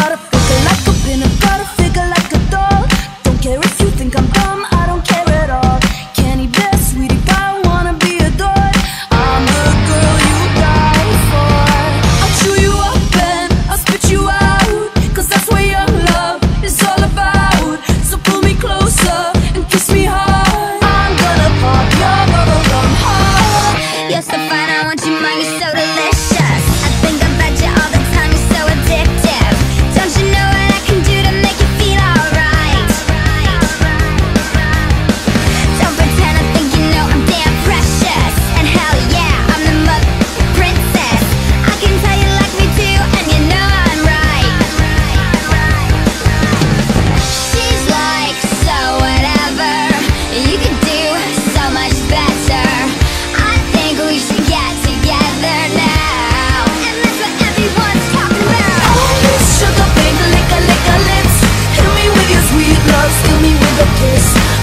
Got figure like a got figure like a doll. Don't care if you think I'm dumb, I don't care at all. Candy sweetie pie, wanna be adored. I'm the girl you die for. I'll chew you up and I'll spit you out. Cause that's what young love is all about. So pull me closer and kiss me hard. I'm gonna pop your fine, I want you mine, steal me with a kiss.